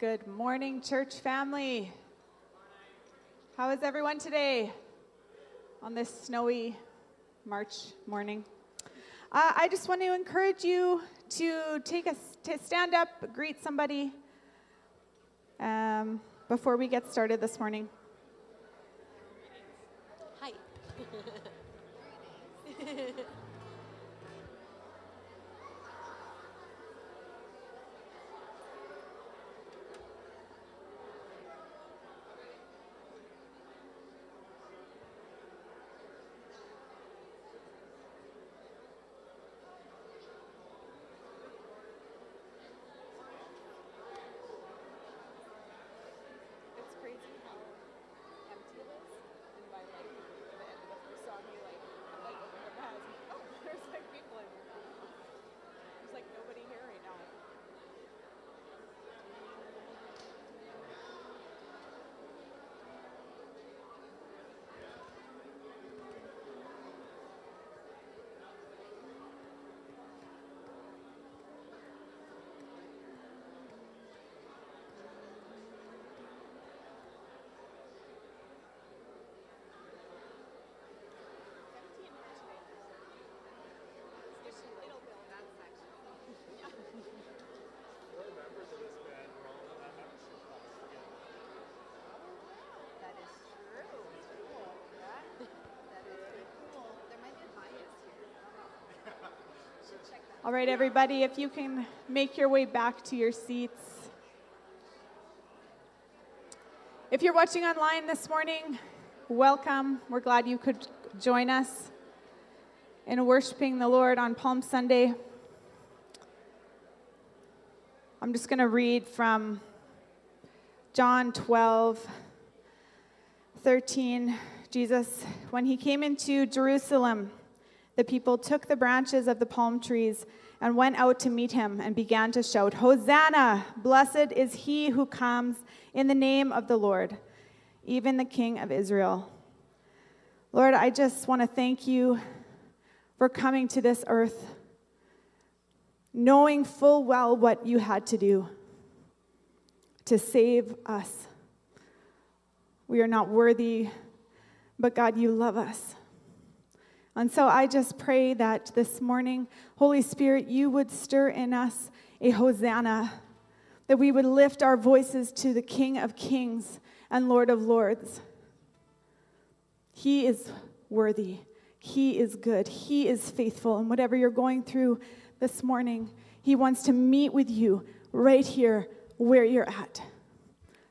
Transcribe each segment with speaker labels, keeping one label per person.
Speaker 1: Good morning, church family. How is everyone today on this snowy March morning? Uh, I just want to encourage you to take a to stand up, greet somebody um, before we get started this morning.
Speaker 2: Hi.
Speaker 1: It's crazy how empty it is, and by like the end of the first song, you like like open up the house. And, oh, there's like people in here. There's like nobody here right now.
Speaker 2: That is true. Cool. That, that is pretty cool. There might be a bias here. I don't know. Should check that.
Speaker 1: All right, everybody, if you can make your way back to your seats. If you're watching online this morning, welcome. We're glad you could join us in worshiping the Lord on Palm Sunday. I'm just going to read from John 12, 13. Jesus, when he came into Jerusalem, the people took the branches of the palm trees and went out to meet him and began to shout, Hosanna! Blessed is he who comes in the name of the Lord, even the King of Israel. Lord, I just want to thank you for coming to this earth, knowing full well what you had to do to save us. We are not worthy, but God, you love us. And so I just pray that this morning, Holy Spirit, you would stir in us a hosanna, that we would lift our voices to the King of Kings and Lord of Lords. He is worthy, He is good, He is faithful. And whatever you're going through this morning, He wants to meet with you right here where you're at.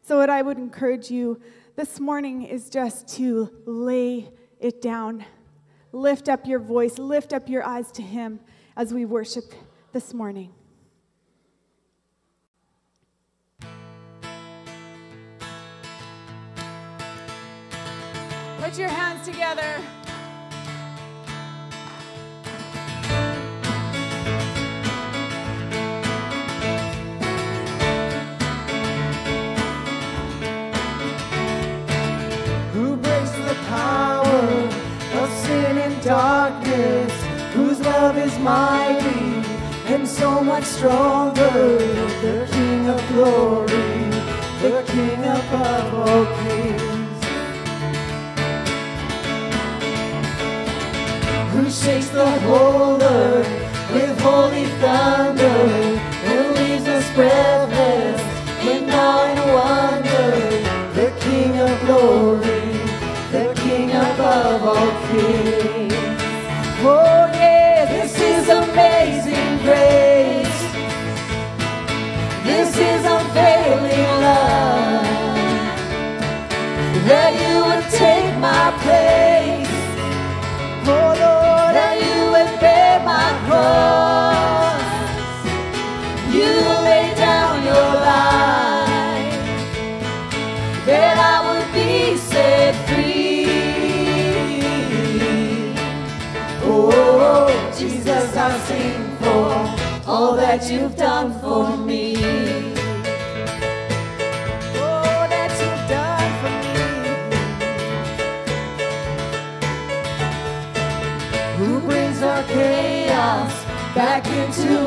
Speaker 1: So, what I would encourage you this morning is just to lay it down. Lift up your voice, lift up your eyes to Him as we worship this morning. Put your hands together.
Speaker 3: Darkness, whose love is mighty and so much stronger. The King of glory, the King above all kings, who shakes the whole earth with holy thunder and leaves us breathless in awe and wonder. The King of glory, above all kings. Oh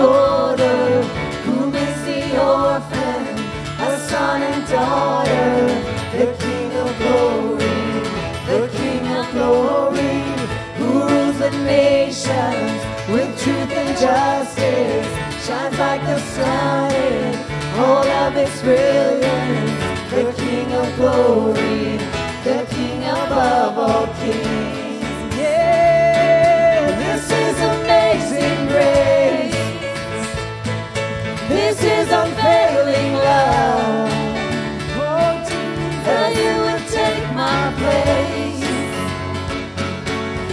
Speaker 3: border who meets the orphan, a son and daughter, the King of glory, the King of glory, who rules the nations with truth and justice, shines like the sun in all of His brilliance, the King of glory, the King above all kings.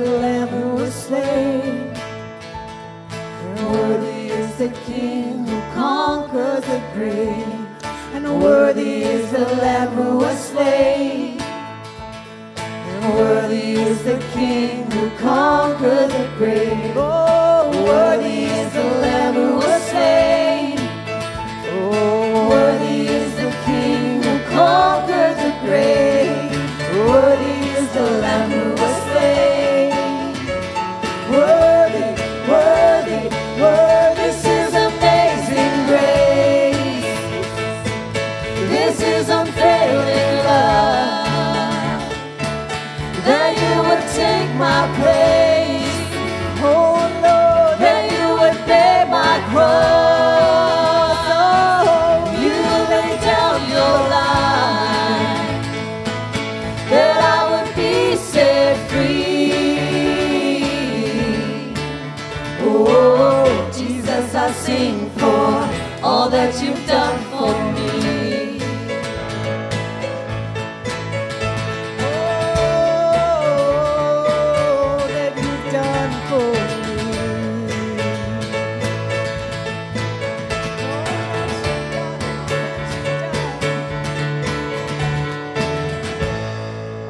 Speaker 3: the Lamb who was slain. And worthy is the King who conquers the grave. And worthy is the Lamb who was slain. And worthy is the King who conquers the sing for all that you've done for me. That you've done for me.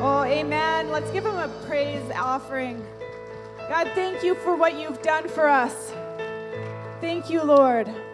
Speaker 4: Oh, amen. Let's give him a praise offering. God, thank you for what you've done for us. Thank you, Lord.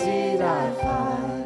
Speaker 3: Indeed I find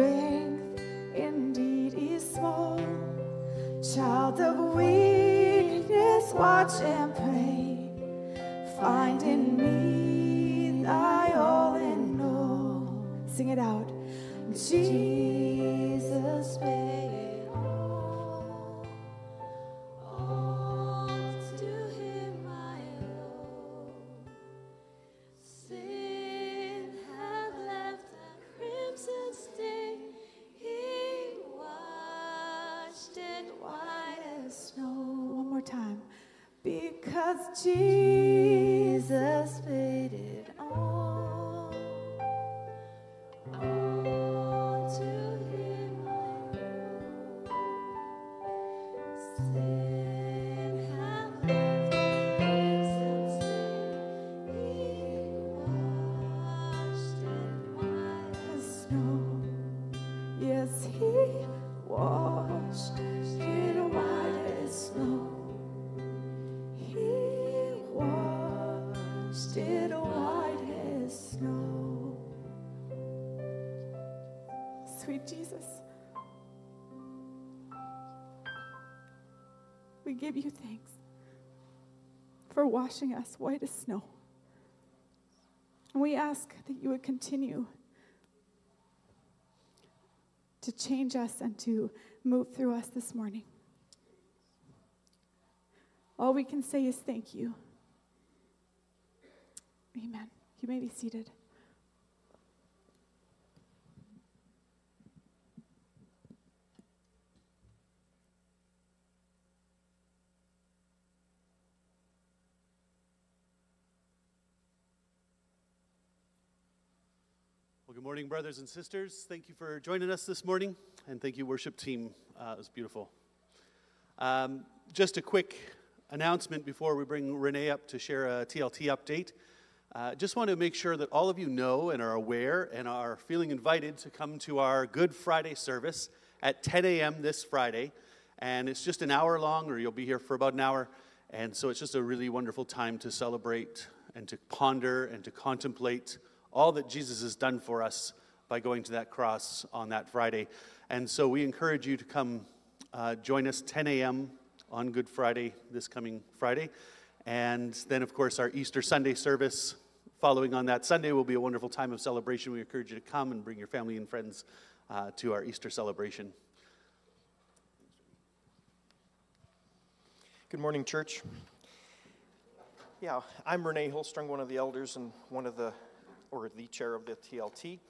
Speaker 1: strength indeed is small. Child of weakness, watch and pray. Find in me thy all in all. Sing it out. Jesus paid washing us white as snow. And we ask that you would continue to change us and to move through us this morning. All we can say is thank you. Amen. You may be seated.
Speaker 5: Morning, brothers and sisters. Thank you for joining us this morning, and thank you, worship team. Uh, it was beautiful. Um, just a quick announcement before we bring Renee up to share a TLT update. Uh, just want to make sure that all of you know and are aware and are feeling invited to come to our Good Friday service at 10 a.m. this Friday. And it's just an hour long, or you'll be here for about an hour. And so it's just a really wonderful time to celebrate and to ponder and to contemplate all that Jesus has done for us by going to that cross on that Friday. And so we encourage you to come uh, join us 10 a.m. on Good Friday, this coming Friday. And then, of course, our Easter Sunday service following on that Sunday will be a wonderful time of celebration. We encourage you to come and bring your family and friends uh, to our Easter celebration.
Speaker 6: Good morning, church. Yeah, I'm Renee Holstrung, one of the elders and one of the, or the chair of the TLT.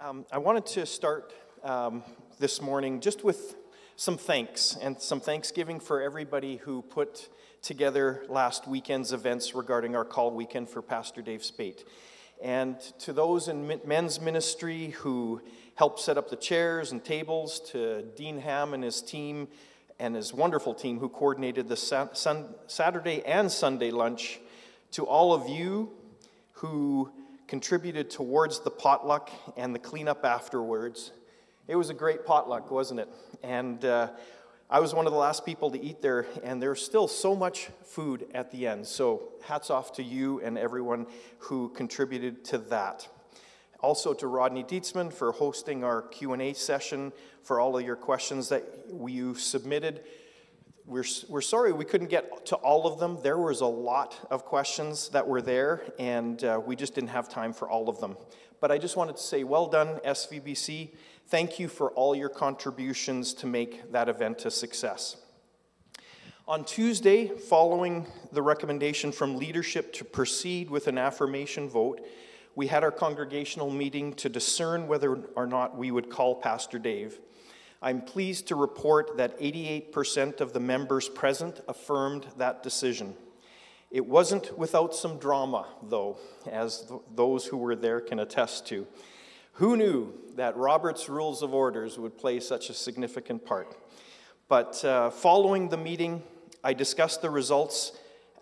Speaker 6: Um, I wanted to start um, this morning just with some thanks and some thanksgiving for everybody who put together last weekend's events regarding our call weekend for Pastor Dave Spate. And to those in men's ministry who helped set up the chairs and tables, to Dean Ham and his team, and his wonderful team who coordinated the Saturday and Sunday lunch, to all of you who contributed towards the potluck and the cleanup afterwards. It was a great potluck, wasn't it? And uh, I was one of the last people to eat there, and there's still so much food at the end. So hats off to you and everyone who contributed to that. Also to Rodney Dietzman for hosting our Q&A session, for all of your questions that you submitted. We're, we're sorry we couldn't get to all of them. There was a lot of questions that were there, and uh, we just didn't have time for all of them. But I just wanted to say, well done, SVBC. Thank you for all your contributions to make that event a success. On Tuesday, following the recommendation from leadership to proceed with an affirmation vote, we had our congregational meeting to discern whether or not we would call Pastor Dave. I'm pleased to report that 88% of the members present affirmed that decision. It wasn't without some drama, though, as th- those who were there can attest to. Who knew that Robert's Rules of Orders would play such a significant part? But uh, following the meeting, I discussed the results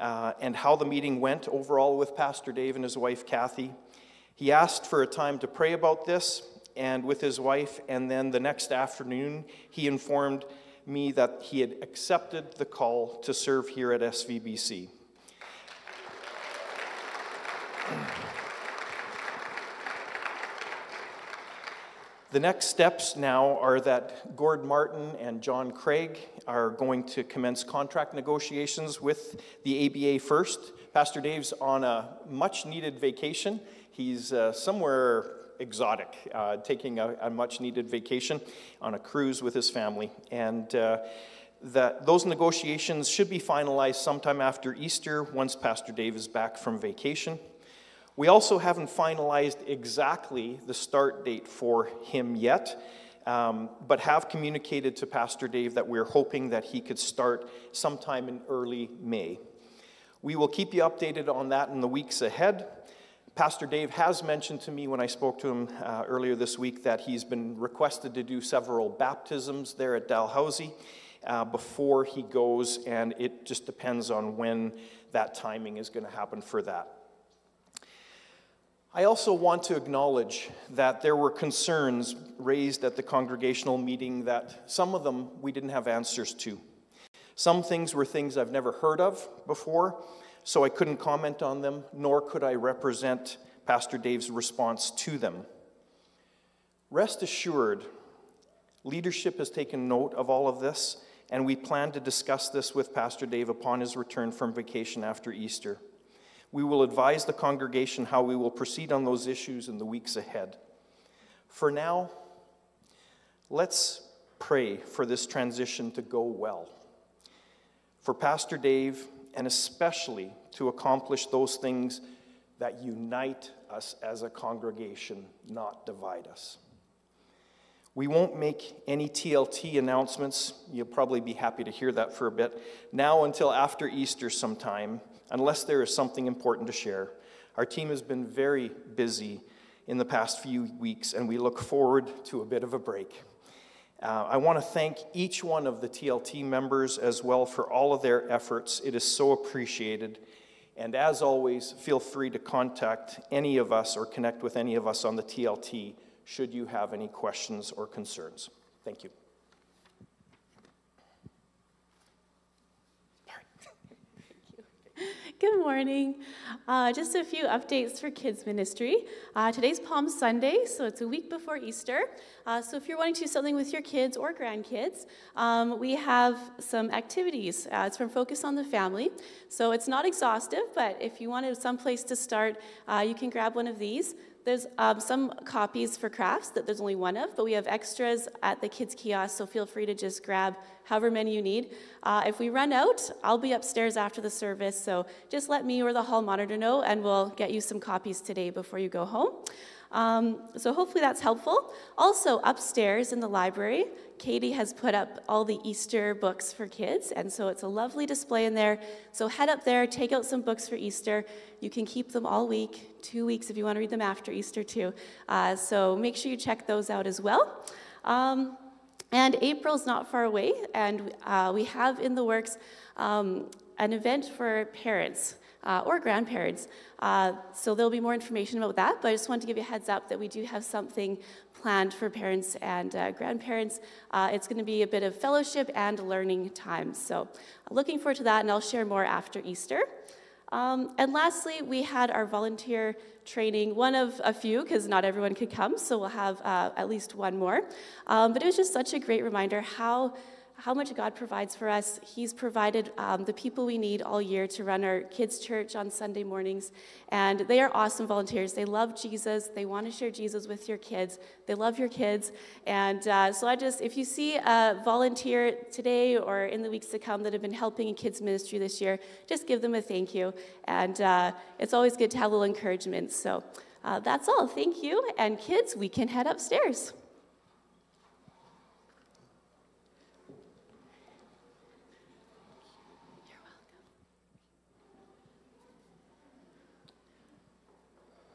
Speaker 6: uh, and how the meeting went overall with Pastor Dave and his wife Kathy. He asked for a time to pray about this and with his wife, and then the next afternoon, he informed me that he had accepted the call to serve here at SVBC. The next steps now are that Gord Martin and John Craig are going to commence contract negotiations with the ABA first. Pastor Dave's on a much needed vacation. He's uh, somewhere exotic, uh, taking a, a, much needed vacation on a cruise with his family. And uh, that those negotiations should be finalized sometime after Easter once Pastor Dave is back from vacation. We also haven't finalized exactly the start date for him yet, um, but have communicated to Pastor Dave that we're hoping that he could start sometime in early May. We will keep you updated on that in the weeks ahead. Pastor Dave has mentioned to me when I spoke to him uh, earlier this week that he's been requested to do several baptisms there at Dalhousie uh, before he goes, and it just depends on when that timing is going to happen for that. I also want to acknowledge that there were concerns raised at the congregational meeting that some of them we didn't have answers to. Some things were things I've never heard of before, so I couldn't comment on them, nor could I represent Pastor Dave's response to them. Rest assured, leadership has taken note of all of this, and we plan to discuss this with Pastor Dave upon his return from vacation after Easter. We will advise the congregation how we will proceed on those issues in the weeks ahead. For now, let's pray for this transition to go well. For Pastor Dave, and especially to accomplish those things that unite us as a congregation, not divide us. We won't make any TLT announcements. You'll probably be happy to hear that for a bit. Now until after Easter sometime, unless there is something important to share. Our team has been very busy in the past few weeks, and we look forward to a bit of a break. Uh, I want to thank each one of the TLT members as well for all of their efforts. It is so appreciated. And as always, feel free to contact any of us or connect with any of us on the TLT should you have any questions or concerns. Thank you.
Speaker 7: Good morning. Uh, just a few updates for kids ministry. Uh, today's Palm Sunday, so it's a week before Easter. Uh, so if you're wanting to do something with your kids or grandkids, um, we have some activities. Uh, it's from Focus on the Family. So it's not exhaustive, but if you wanted some place to start, uh, you can grab one of these. There's um, some copies for crafts that there's only one of, but we have extras at the kids' kiosk, so feel free to just grab however many you need. Uh, if we run out, I'll be upstairs after the service, so just let me or the hall monitor know, and we'll get you some copies today before you go home. Um, so hopefully that's helpful. Also, upstairs in the library, Katie has put up all the Easter books for kids, and so it's a lovely display in there. So head up there, take out some books for Easter. You can keep them all week, two weeks if you want to read them after Easter too. Uh, so make sure you check those out as well. Um, and April's not far away, and uh, we have in the works um, an event for parents uh, or grandparents. Uh, so there'll be more information about that, but I just wanted to give you a heads up that we do have something planned for parents and uh, grandparents. Uh, it's going to be a bit of fellowship and learning time. So looking forward to that, and I'll share more after Easter. Um, and lastly, we had our volunteer training, one of a few, because not everyone could come, so we'll have uh, at least one more. Um, but it was just such a great reminder how how much God provides for us. He's provided um, the people we need all year to run our kids' church on Sunday mornings. And they are awesome volunteers. They love Jesus. They want to share Jesus with your kids. They love your kids. And uh, so I just, if you see a volunteer today or in the weeks to come that have been helping in kids' ministry this year, just give them a thank you. And uh, it's always good to have a little encouragement. So uh, that's all. Thank you. And kids, we can head upstairs.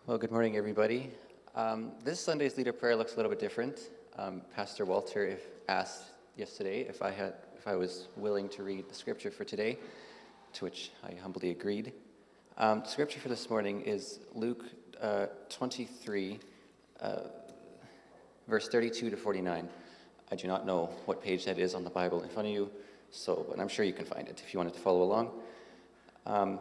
Speaker 8: Well, good morning, everybody. Um, this Sunday's leader prayer looks a little bit different. Um, Pastor Walter if, asked yesterday if I had, if I was willing to read the scripture for today, to which I humbly agreed. Um, scripture for this morning is Luke uh, 23, uh, verse 32 to 49. I do not know what page that is on the Bible in front of you, so but I'm sure you can find it if you wanted to follow along. Um,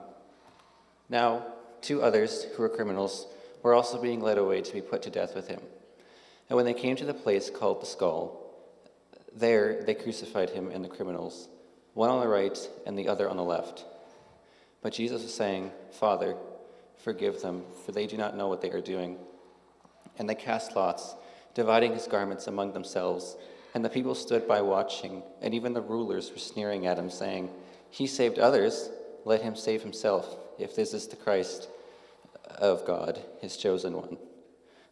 Speaker 8: now, two others who were criminals were also being led away to be put to death with him. And when they came to the place called the skull, there they crucified him and the criminals, one on the right and the other on the left. But Jesus was saying, Father, forgive them, for they do not know what they are doing. And they cast lots, dividing his garments among themselves. And the people stood by watching, and even the rulers were sneering at him, saying, He saved others, let him save himself, if this is the Christ of God, his chosen one.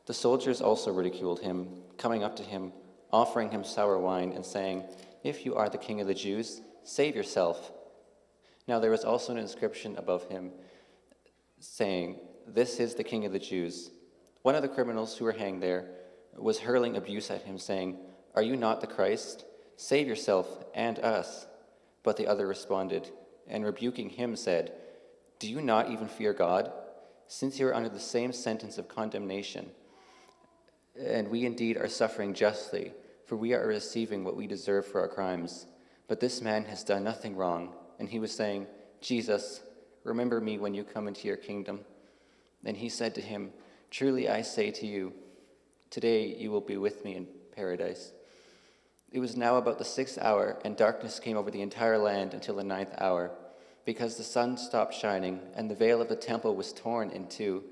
Speaker 8: The soldiers also ridiculed him, coming up to him, offering him sour wine, and saying, If you are the king of the Jews, save yourself. Now there was also an inscription above him saying, This is the king of the Jews. One of the criminals who were hanged there was hurling abuse at him, saying, Are you not the Christ? Save yourself and us. But the other responded, and rebuking him said, Do you not even fear God, since you are under the same sentence of condemnation? And we indeed are suffering justly, for we are receiving what we deserve for our crimes. But this man has done nothing wrong. And he was saying, Jesus, remember me when you come into your kingdom. Then he said to him, Truly I say to you, today you will be with me in paradise. It was now about the sixth hour, and darkness came over the entire land until the ninth hour, because the sun stopped shining, and the veil of the temple was torn in two.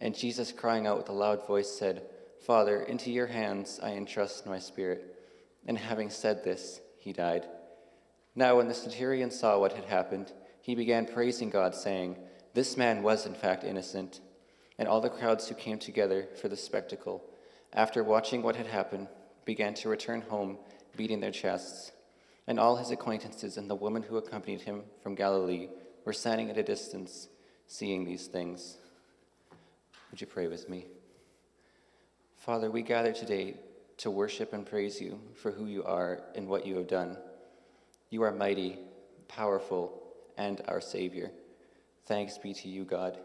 Speaker 8: And Jesus, crying out with a loud voice, said, Father, into your hands I entrust my spirit. And having said this, he died. Now, when the centurion saw what had happened, he began praising God, saying, This man was in fact innocent. And all the crowds who came together for the spectacle, after watching what had happened, began to return home, beating their chests. And all his acquaintances and the woman who accompanied him from Galilee were standing at a distance, seeing these things. Would you pray with me? Father, we gather today to worship and praise you for who you are and what you have done. You are mighty, powerful, and our Savior. Thanks be to you, God.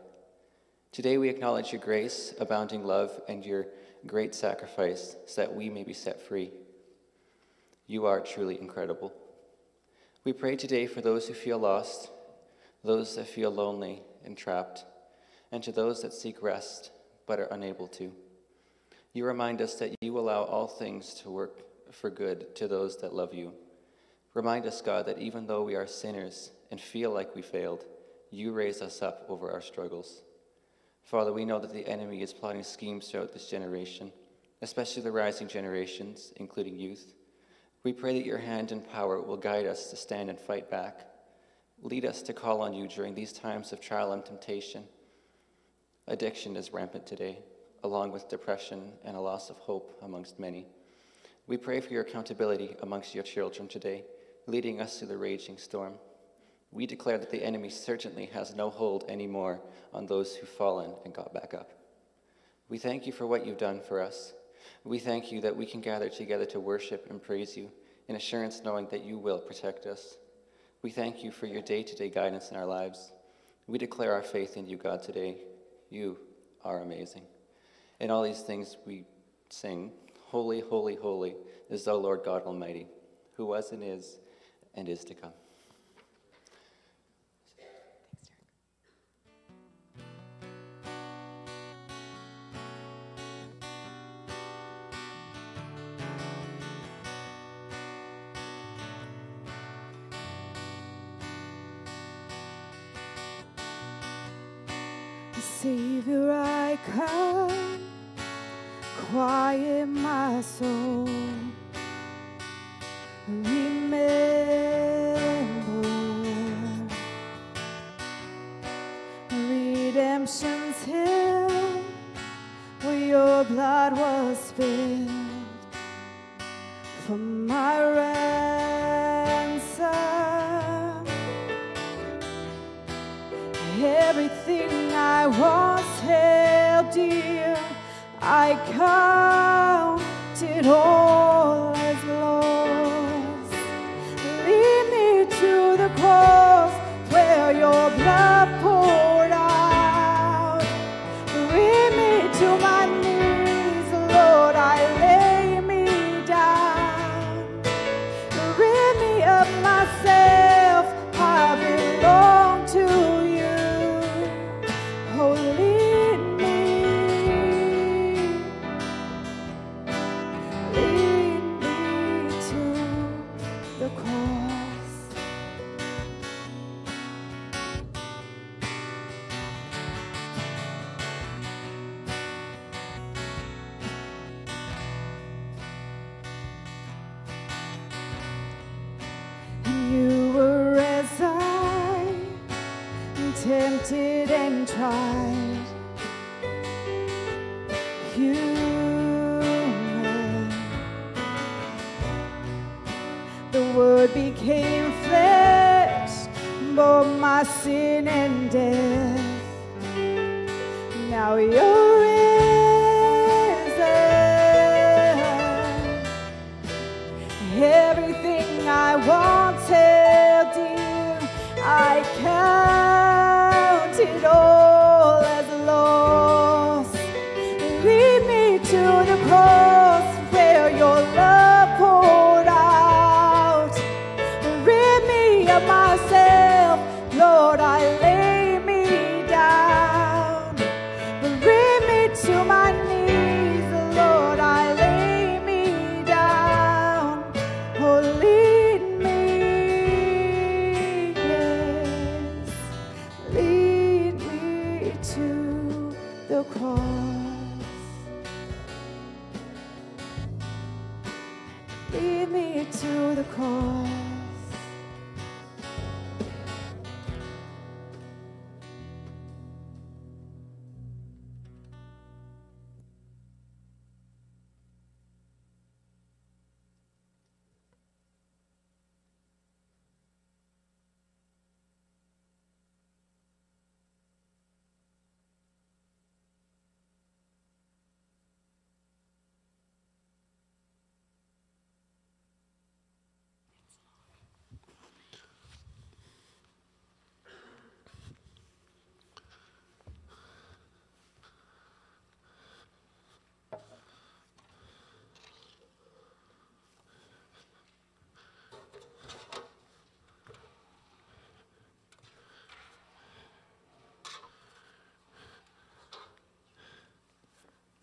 Speaker 8: Today we acknowledge your grace, abounding love, and your great sacrifice so that we may be set free. You are truly incredible. We pray today for those who feel lost, those that feel lonely and trapped, and to those that seek rest but are unable to. You remind us that you allow all things to work for good to those that love you. Remind us, God, that even though we are sinners and feel like we failed, you raise us up over our struggles. Father, we know that the enemy is plotting schemes throughout this generation, especially the rising generations, including youth. We pray that your hand and power will guide us to stand and fight back. Lead us to call on you during these times of trial and temptation. Addiction is rampant today along with depression and a loss of hope amongst many. We pray for your accountability amongst your children today, leading us through the raging storm. We declare that the enemy certainly has no hold anymore on those who've fallen and got back up. We thank you for what you've done for us. We thank you that we can gather together to worship and praise you in assurance knowing that you will protect us. We thank you for your day to day guidance in our lives. We declare our faith in you, God, today. You are amazing. In all these things we sing, Holy, holy, holy is the Lord God Almighty, who was and is and is to come.
Speaker 3: Savior, I come, quiet my soul. Remember redemption's hill, where your blood was spilled for my ransom. Dear, I counted all tempted and tried.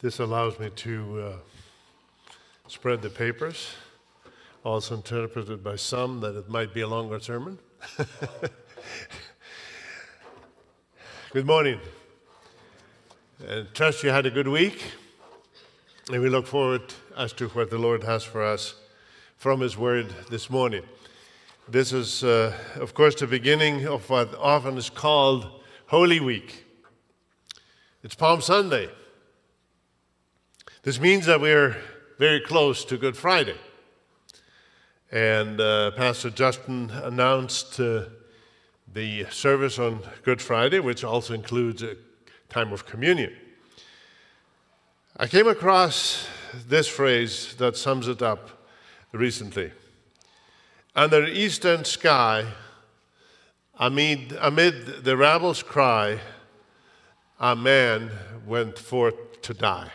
Speaker 9: This allows me to uh, spread the papers, also interpreted by some that it might be a longer sermon. good morning. And trust you had a good week. And we look forward as to what the Lord has for us from His Word this morning. This is, uh, of course, the beginning of what often is called Holy Week. It's Palm Sunday. This means that we're very close to Good Friday. And uh, Pastor Justin announced uh, the service on Good Friday, which also includes a time of communion. I came across this phrase that sums it up recently. Under eastern sky, amid, amid the rabble's cry, a man went forth to die.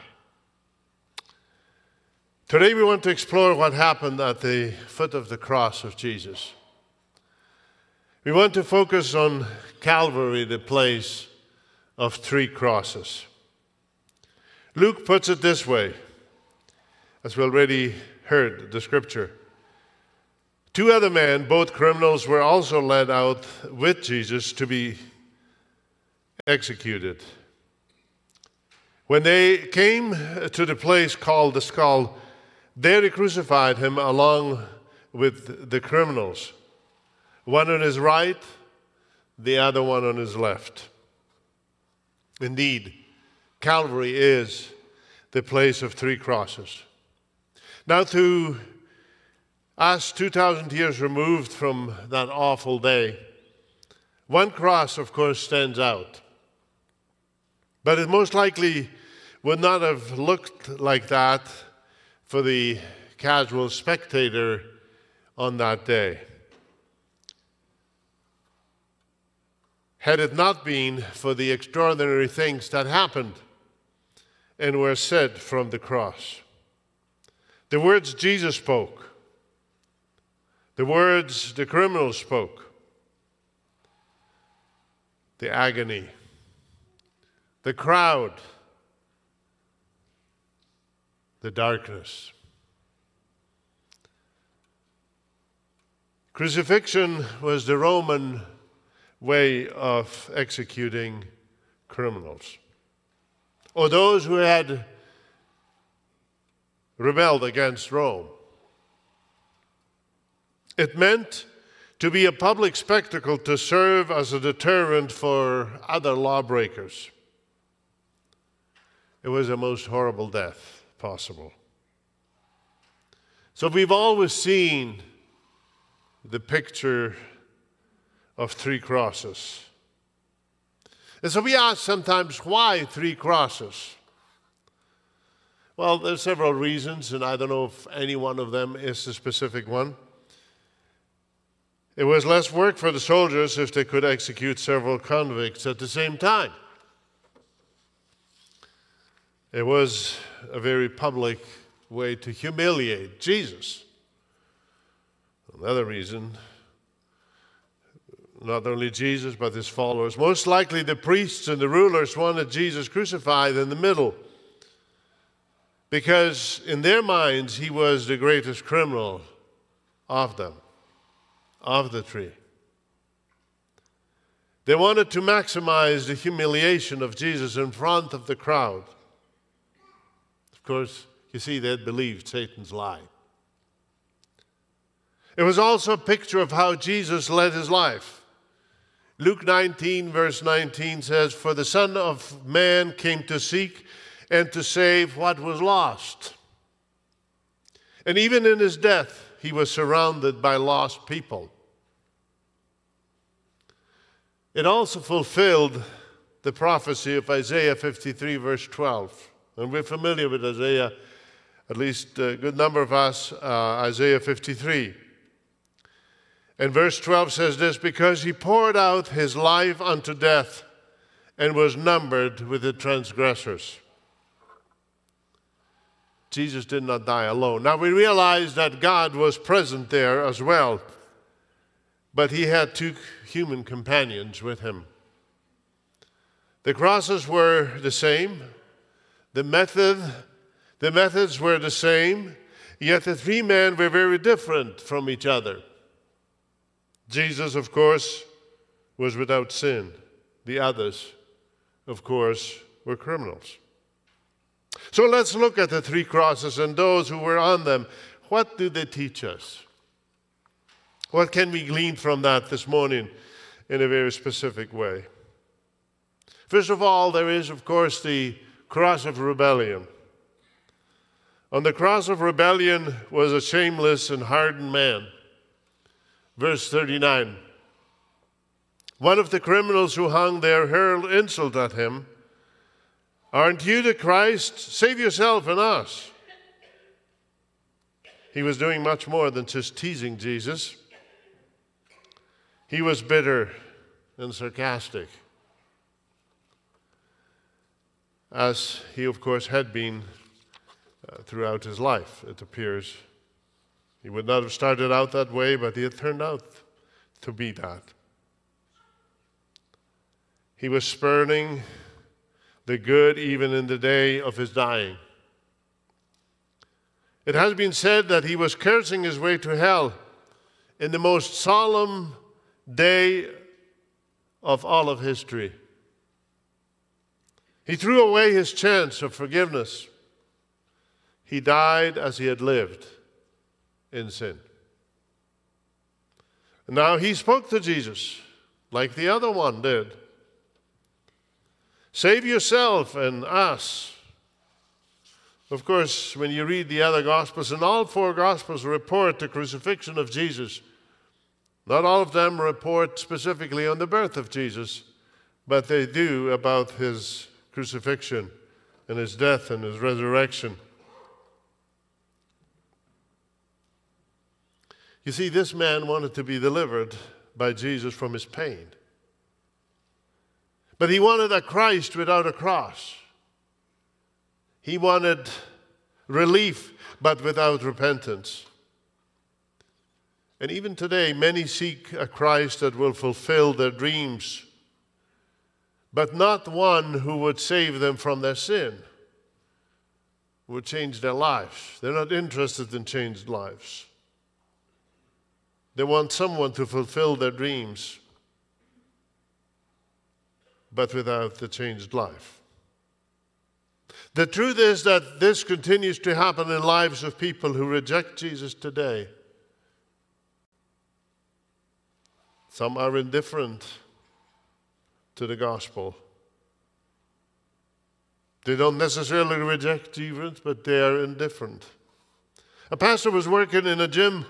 Speaker 9: Today, we want to explore what happened at the foot of the cross of Jesus. We want to focus on Calvary, the place of three crosses. Luke puts it this way, as we already heard the scripture. Two other men, both criminals, were also led out with Jesus to be executed. When they came to the place called the skull, there he crucified him along with the criminals, one on his right, the other one on his left. Indeed, Calvary is the place of three crosses. Now, to us, 2,000 years removed from that awful day, one cross, of course, stands out. But it most likely would not have looked like that for the casual spectator on that day. Had it not been for the extraordinary things that happened and were said from the cross, the words Jesus spoke, the words the criminal spoke, the agony, the crowd, the darkness. Crucifixion was the Roman way of executing criminals, or those who had rebelled against Rome. It meant to be a public spectacle to serve as a deterrent for other lawbreakers. It was a most horrible death possible. So we've always seen the picture of three crosses. And so we ask sometimes, why three crosses? Well, there's several reasons, and I don't know if any one of them is the specific one. It was less work for the soldiers if they could execute several convicts at the same time. It was a very public way to humiliate Jesus. Another reason, not only Jesus, but his followers. Most likely, the priests and the rulers wanted Jesus crucified in the middle because, in their minds, he was the greatest criminal of them of the tree. They wanted to maximize the humiliation of Jesus in front of the crowd. Of course, you see, they believed Satan's lie. It was also a picture of how Jesus led his life. Luke 19, verse 19 says, For the Son of Man came to seek and to save what was lost. And even in his death, he was surrounded by lost people. It also fulfilled the prophecy of Isaiah 53, verse 12. And we're familiar with Isaiah, at least a good number of us, uh, Isaiah 53. And verse 12 says this because he poured out his life unto death and was numbered with the transgressors. Jesus did not die alone. Now we realize that God was present there as well, but he had two human companions with him. The crosses were the same, the method, the methods were the same, yet the three men were very different from each other. Jesus, of course, was without sin. The others, of course, were criminals. So let's look at the three crosses and those who were on them. What do they teach us? What can we glean from that this morning in a very specific way? First of all, there is, of course, the cross of rebellion. On the cross of rebellion was a shameless and hardened man. Verse 39. One of the criminals who hung there hurled insult at him Aren't you the Christ? Save yourself and us. He was doing much more than just teasing Jesus. He was bitter and sarcastic, as he, of course, had been uh, throughout his life, it appears. He would not have started out that way, but he had turned out to be that. He was spurning the good even in the day of his dying. It has been said that he was cursing his way to hell in the most solemn day of all of history. He threw away his chance of forgiveness. He died as he had lived in sin. Now he spoke to Jesus like the other one did. Save yourself and us. Of course, when you read the other Gospels, and all four Gospels report the crucifixion of Jesus, not all of them report specifically on the birth of Jesus, but they do about his crucifixion and his death and his resurrection. You see, this man wanted to be delivered by Jesus from his pain. But he wanted a Christ without a cross. He wanted relief, but without repentance. And even today, many seek a Christ that will fulfill their dreams, but not one who would save them from their sin, would change their lives. They're not interested in changed lives. They want someone to fulfill their dreams but without the changed life. The truth is that this continues to happen in lives of people who reject Jesus today. Some are indifferent to the gospel. They don't necessarily reject Jesus, but they are indifferent. A pastor was working in a gym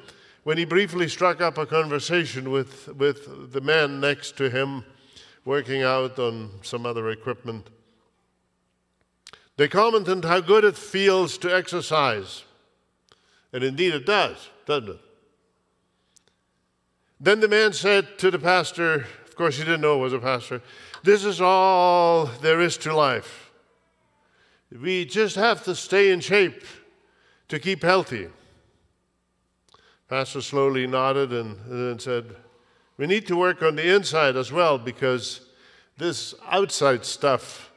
Speaker 9: when he briefly struck up a conversation with, with the man next to him, working out on some other equipment. They commented how good it feels to exercise. And indeed it does, doesn't it? Then the man said to the pastor, course, he didn't know it was a pastor, this is all there is to life. We just have to stay in shape to keep healthy. Pastor slowly nodded and, and then said, We need to work on the inside as well because this outside stuff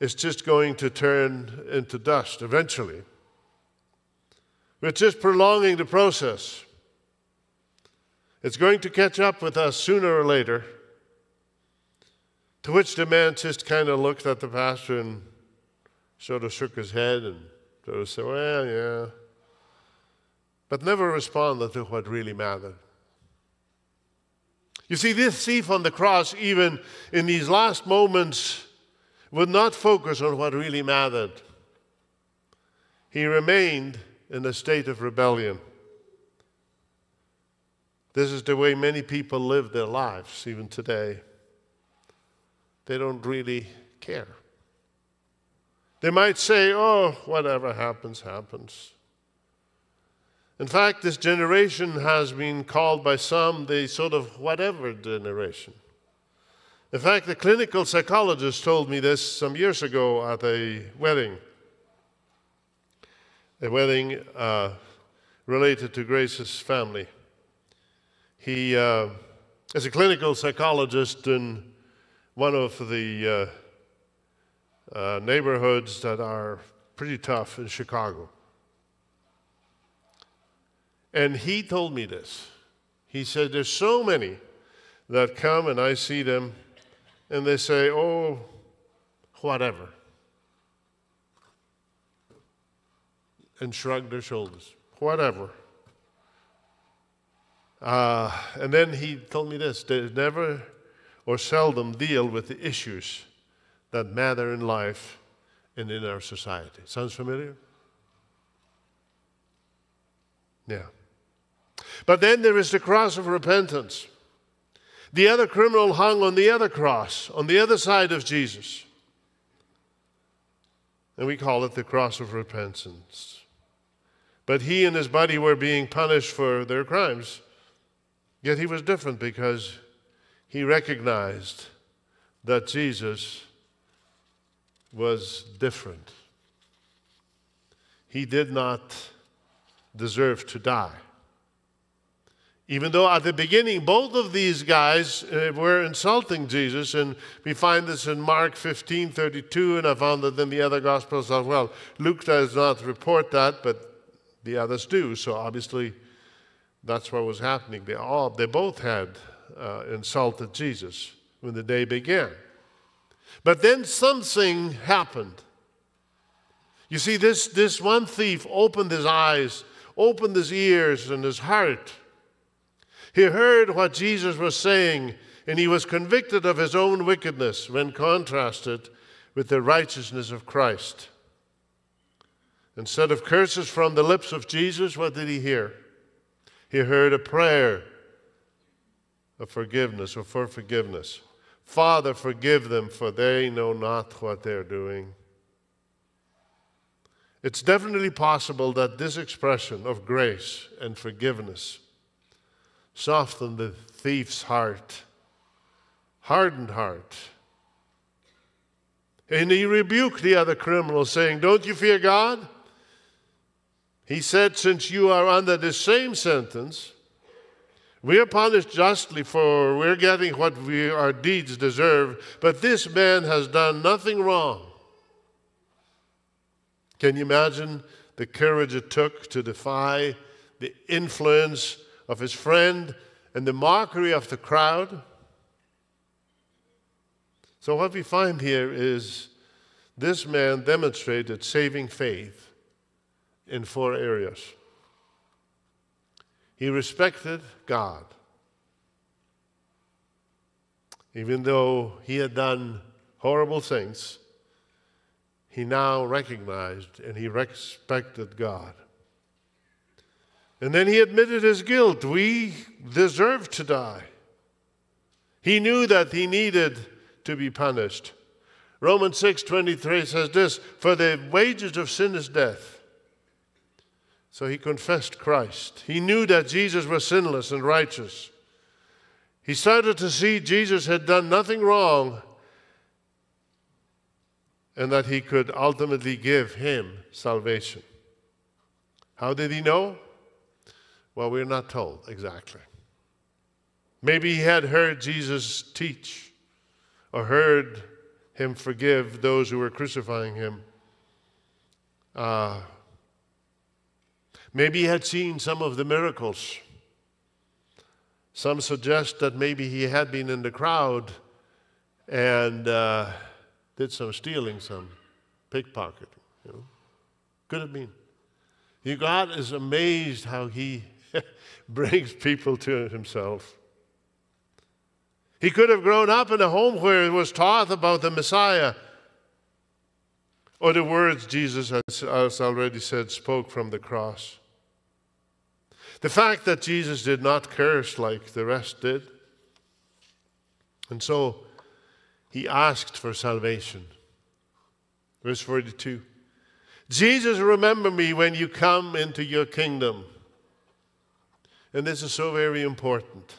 Speaker 9: is just going to turn into dust eventually. We're just prolonging the process. It's going to catch up with us sooner or later. To which the man just kind of looked at the pastor and sort of shook his head and sort of said, Well, yeah. But never responded to what really mattered. You see, this thief on the cross, even in these last moments, would not focus on what really mattered. He remained in a state of rebellion. This is the way many people live their lives, even today. They don't really care. They might say, oh, whatever happens, happens. In fact, this generation has been called by some the sort of whatever generation. In fact, a clinical psychologist told me this some years ago at a wedding, a wedding uh, related to Grace's family. He uh, is a clinical psychologist in one of the uh, uh, neighborhoods that are pretty tough in Chicago. And he told me this. He said, There's so many that come and I see them and they say, Oh, whatever. And shrug their shoulders. Whatever. Uh, and then he told me this they never or seldom deal with the issues that matter in life and in our society. Sounds familiar? Yeah. But then there is the cross of repentance. The other criminal hung on the other cross, on the other side of Jesus. And we call it the cross of repentance. But he and his buddy were being punished for their crimes. Yet he was different because he recognized that Jesus was different. He did not deserve to die. Even though at the beginning both of these guys uh, were insulting Jesus, and we find this in Mark 15 32, and I found it in the other Gospels as well. Luke does not report that, but the others do, so obviously that's what was happening. They all, they both had uh, insulted Jesus when the day began. But then something happened. You see, this, this one thief opened his eyes, opened his ears and his heart. He heard what Jesus was saying, and he was convicted of his own wickedness when contrasted with the righteousness of Christ. Instead of curses from the lips of Jesus, what did he hear? he heard a prayer of forgiveness or for forgiveness. Father, forgive them, for they know not what they're doing. It's definitely possible that this expression of grace and forgiveness softened the thief's heart, hardened heart. And he rebuked the other criminal, saying, Don't you fear God? He said, Since you are under the same sentence, we are punished justly for we're getting what we, our deeds deserve, but this man has done nothing wrong. Can you imagine the courage it took to defy the influence of his friend and the mockery of the crowd? So, what we find here is this man demonstrated saving faith in four areas. He respected God. even though he had done horrible things, he now recognized and he respected God. And then he admitted his guilt. We deserve to die. He knew that he needed to be punished. Romans 6:23 says this, for the wages of sin is death. So he confessed Christ. He knew that Jesus was sinless and righteous. He started to see Jesus had done nothing wrong and that he could ultimately give him salvation. How did he know? Well, we're not told exactly. Maybe he had heard Jesus teach or heard him forgive those who were crucifying him. Uh, maybe he had seen some of the miracles. Some suggest that maybe he had been in the crowd and uh, did some stealing, some pickpocketing. You know? Could have been. You, God is amazed how he brings people to himself. He could have grown up in a home where it was taught about the Messiah. Or the words Jesus, as already said, spoke from the cross. The fact that Jesus did not curse like the rest did. And so he asked for salvation. Verse 42 Jesus, remember me when you come into your kingdom. And this is so very important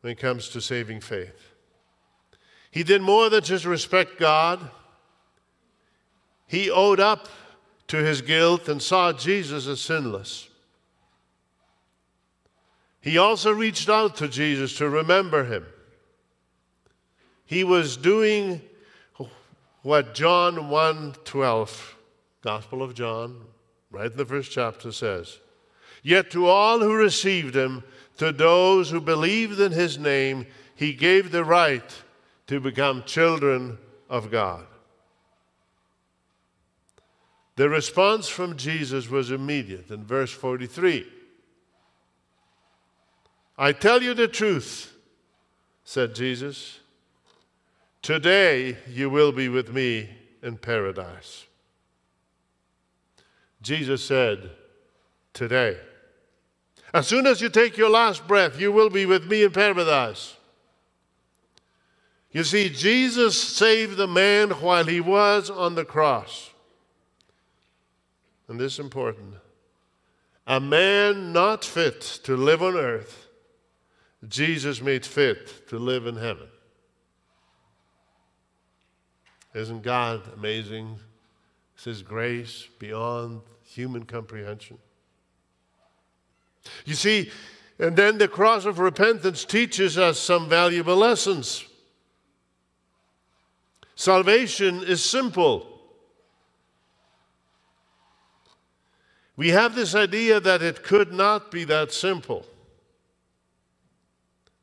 Speaker 9: when it comes to saving faith. He did more than just respect God, he owed up to his guilt and saw Jesus as sinless. He also reached out to Jesus to remember him. He was doing what John 1:12, Gospel of John, right in the first chapter says. Yet to all who received him, to those who believed in his name, he gave the right to become children of God. The response from Jesus was immediate in verse 43. I tell you the truth, said Jesus. Today you will be with me in paradise. Jesus said, Today. As soon as you take your last breath, you will be with me in paradise. You see, Jesus saved the man while he was on the cross. And this is important. A man not fit to live on earth, Jesus made fit to live in heaven. Isn't God amazing? It's His grace beyond human comprehension. You see, and then the cross of repentance teaches us some valuable lessons. Salvation is simple. We have this idea that it could not be that simple.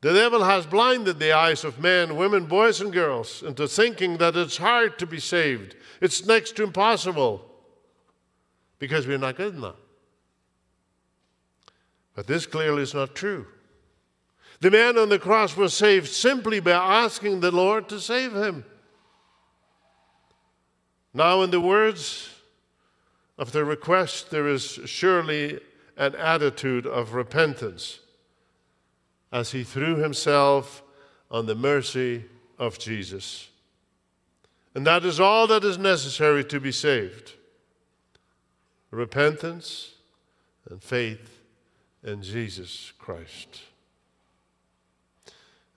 Speaker 9: The devil has blinded the eyes of men, women, boys, and girls into thinking that it's hard to be saved. It's next to impossible because we're not good enough. But this clearly is not true. The man on the cross was saved simply by asking the Lord to save him. Now, in the words of the request, there is surely an attitude of repentance as he threw himself on the mercy of Jesus. And that is all that is necessary to be saved repentance and faith in Jesus Christ.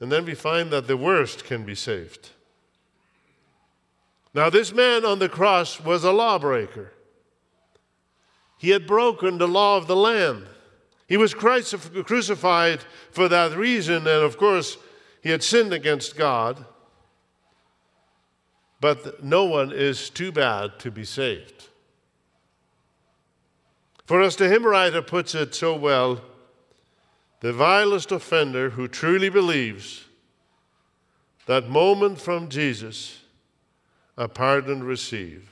Speaker 9: And then we find that the worst can be saved. Now, this man on the cross was a lawbreaker. He had broken the law of the land. He was crucified for that reason, and of course, he had sinned against God. But no one is too bad to be saved. For as the hymn writer puts it so well, the vilest offender who truly believes that moment from Jesus a pardon receive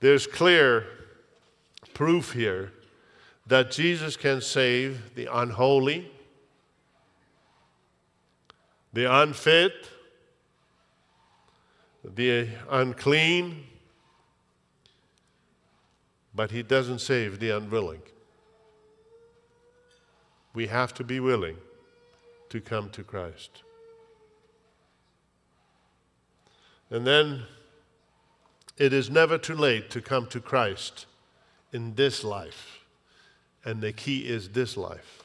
Speaker 9: there's clear proof here that Jesus can save the unholy, the unfit, the unclean, but He doesn't save the unwilling. We have to be willing to come to Christ. And then it is never too late to come to Christ in this life. And the key is this life.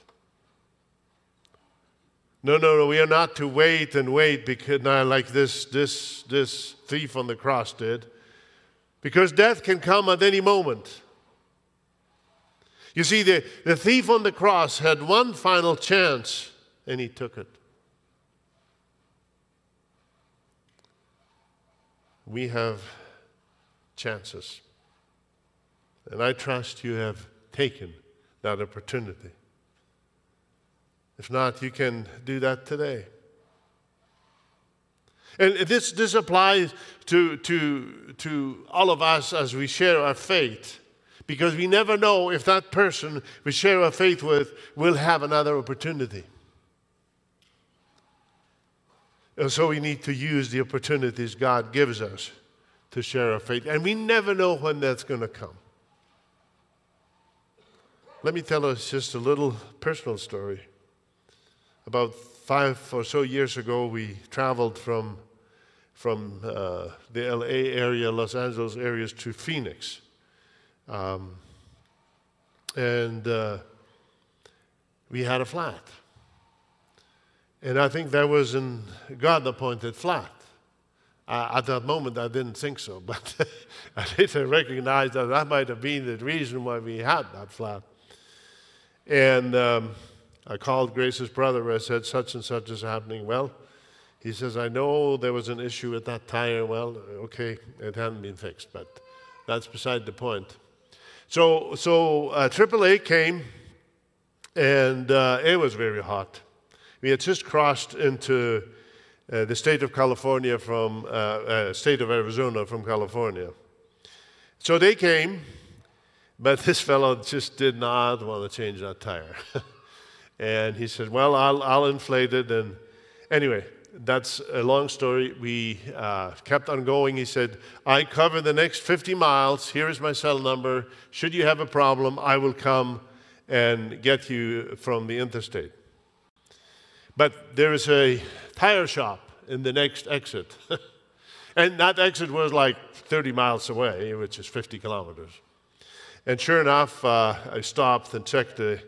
Speaker 9: No, no, no, we are not to wait and wait because like this this this thief on the cross did. Because death can come at any moment. You see, the, the thief on the cross had one final chance and he took it. We have chances. And I trust you have taken that opportunity. If not, you can do that today. And this, this applies to, to, to all of us as we share our faith, because we never know if that person we share our faith with will have another opportunity. And so we need to use the opportunities God gives us to share our faith. And we never know when that's going to come. Let me tell us just a little personal story. About five or so years ago, we traveled from, from uh, the LA area, Los Angeles areas to Phoenix. Um, and uh, we had a flat. And I think that was an God appointed flat. Uh, at that moment, I didn't think so, but I later recognized that that might have been the reason why we had that flat. And um, I called Grace's brother. I said, such and such is happening. Well, he says, I know there was an issue with that tire. Well, okay, it hadn't been fixed, but that's beside the point. So, so uh, AAA came, and uh, it was very hot. We had just crossed into uh, the state of California from, uh, uh, state of Arizona from California. So they came, but this fellow just did not want to change that tire. and he said, Well, I'll, I'll inflate it. And anyway, that's a long story. We uh, kept on going. He said, I cover the next 50 miles. Here is my cell number. Should you have a problem, I will come and get you from the interstate. But there is a tire shop in the next exit. and that exit was like 30 miles away, which is 50 kilometers. And sure enough, uh, I stopped and checked the,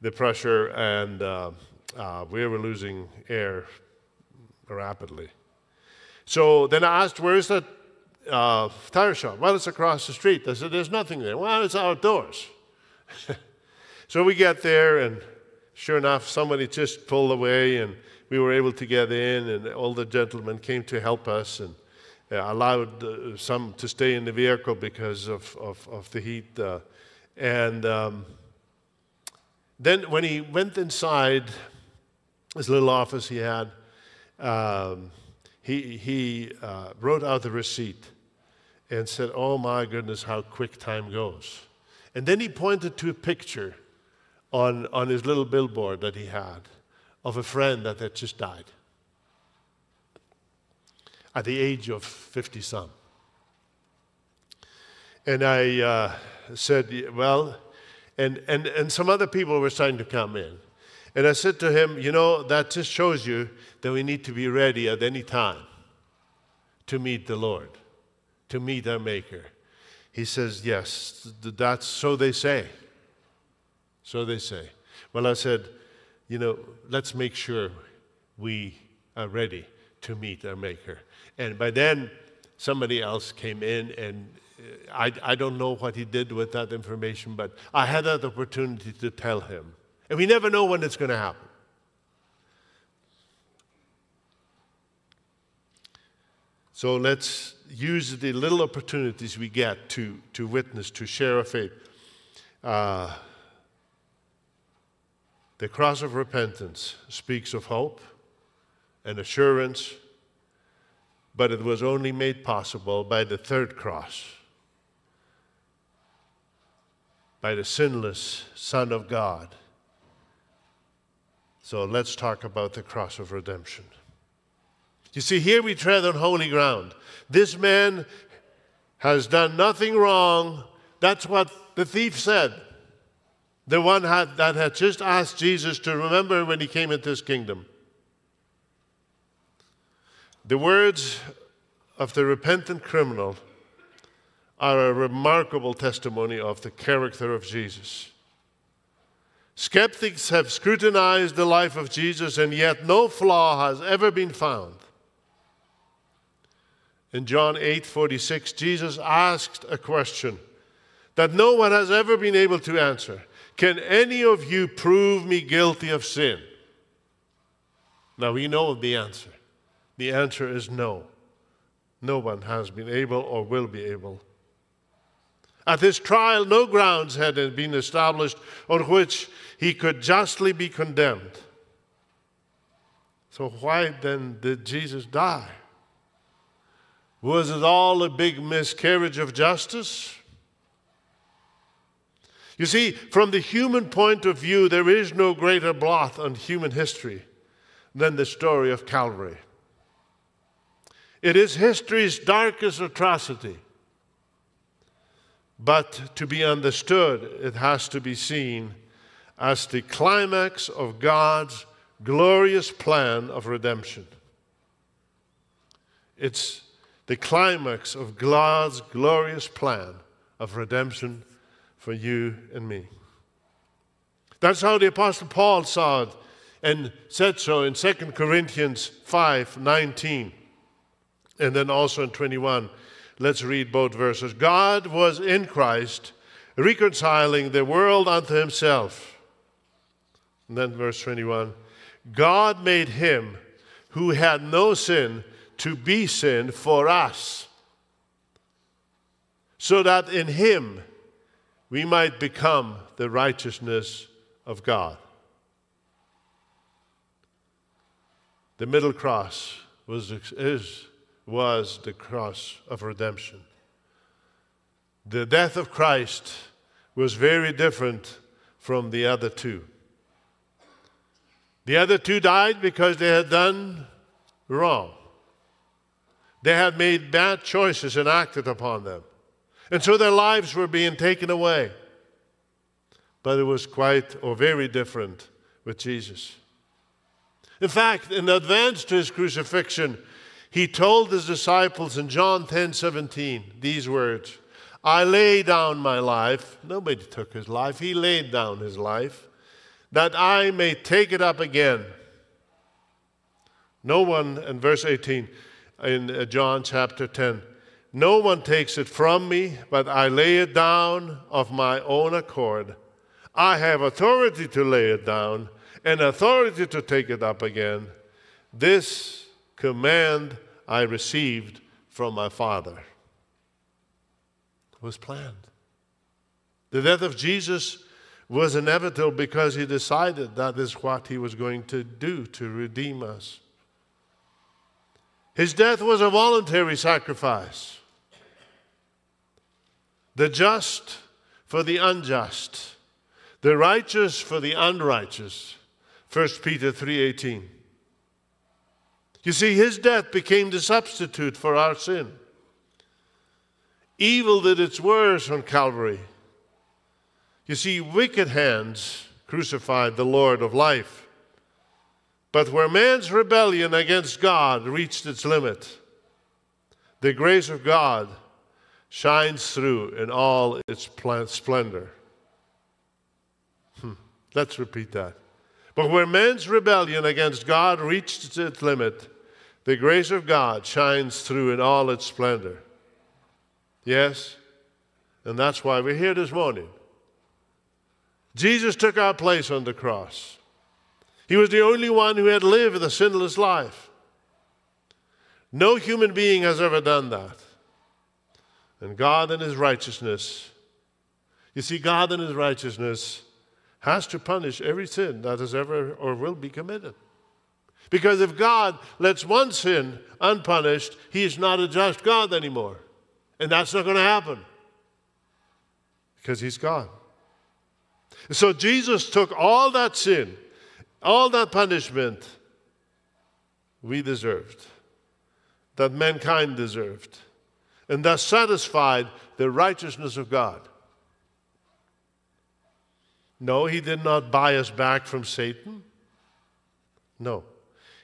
Speaker 9: the pressure, and uh, uh, we were losing air rapidly. So then I asked, Where's that uh, tire shop? Well, it's across the street. I said, There's nothing there. Well, it's outdoors. so we get there, and sure enough, somebody just pulled away, and we were able to get in, and all the gentlemen came to help us and uh, allowed uh, some to stay in the vehicle because of, of, of the heat. Uh, and um, then when he went inside his little office he had, um, he, he uh, wrote out the receipt and said, Oh my goodness, how quick time goes. And then he pointed to a picture on, on his little billboard that he had of a friend that had just died at the age of 50 some. And I uh, said, Well, and, and, and some other people were starting to come in. And I said to him, You know, that just shows you that we need to be ready at any time to meet the Lord, to meet our Maker. He says, Yes, that's so they say. So they say. Well, I said, You know, let's make sure we are ready to meet our Maker. And by then, somebody else came in, and uh, I, I don't know what he did with that information, but I had that opportunity to tell him. And we never know when it's going to happen. So let's use the little opportunities we get to, to witness, to share our faith. Uh, the cross of repentance speaks of hope and assurance, but it was only made possible by the third cross, by the sinless Son of God. So let's talk about the cross of redemption. You see, here we tread on holy ground. This man has done nothing wrong. That's what the thief said. The one that had just asked Jesus to remember when he came into his kingdom. The words of the repentant criminal are a remarkable testimony of the character of Jesus. Skeptics have scrutinized the life of Jesus, and yet no flaw has ever been found. In John 8 46, Jesus asked a question that no one has ever been able to answer Can any of you prove me guilty of sin? Now we know the answer. The answer is no. No one has been able or will be able. At his trial, no grounds had been established on which he could justly be condemned. So, why then did Jesus die? Was it all a big miscarriage of justice? You see, from the human point of view, there is no greater blot on human history than the story of Calvary. It is history's darkest atrocity. But to be understood, it has to be seen as the climax of God's glorious plan of redemption. It's the climax of God's glorious plan of redemption for you and me. That's how the Apostle Paul saw it and said so in 2 Corinthians 5 19. And then also in 21, let's read both verses. God was in Christ, reconciling the world unto himself. And then verse 21 God made him who had no sin to be sin for us, so that in him we might become the righteousness of God. The middle cross was, is was the cross of redemption. The death of Christ was very different from the other two. The other two died because they had done wrong. They had made bad choices and acted upon them. And so their lives were being taken away. But it was quite or very different with Jesus. In fact, in advance to his crucifixion, he told his disciples in John 10 17 these words I lay down my life. Nobody took his life, he laid down his life, that I may take it up again. No one, in verse 18 in uh, John chapter 10, no one takes it from me, but I lay it down of my own accord. I have authority to lay it down and authority to take it up again. This command I received from my Father. It was planned. The death of Jesus was inevitable because he decided that is what he was going to do to redeem us. His death was a voluntary sacrifice. The just for the unjust, the righteous for the unrighteous. 1 Peter 3:18. You see, his death became the substitute for our sin. Evil did its worst on Calvary. You see, wicked hands crucified the Lord of life. But where man's rebellion against God reached its limit, the grace of God shines through in all its splendor. Hmm. Let's repeat that. But where man's rebellion against God reached its limit, the grace of God shines through in all its splendor. Yes? And that's why we're here this morning. Jesus took our place on the cross. He was the only one who had lived a sinless life. No human being has ever done that. And God in His righteousness, you see, God in His righteousness has to punish every sin that has ever or will be committed. Because if God lets one sin unpunished, He is not a just God anymore. And that's not going to happen because He's God. So Jesus took all that sin, all that punishment we deserved. that mankind deserved, and thus satisfied the righteousness of God. No, he did not buy us back from Satan. No.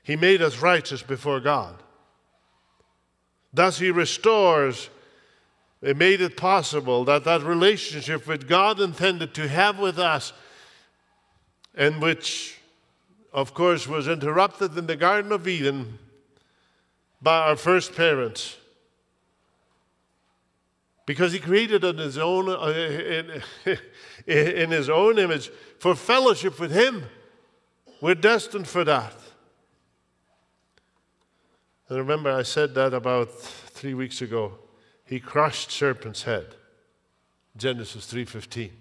Speaker 9: He made us righteous before God. Thus, he restores, it made it possible that that relationship which God intended to have with us, and which, of course, was interrupted in the Garden of Eden by our first parents. Because he created in his own, uh, in, in his own image for fellowship with him. We're destined for that. And remember, I said that about three weeks ago. He crushed serpent's head. Genesis 3:15.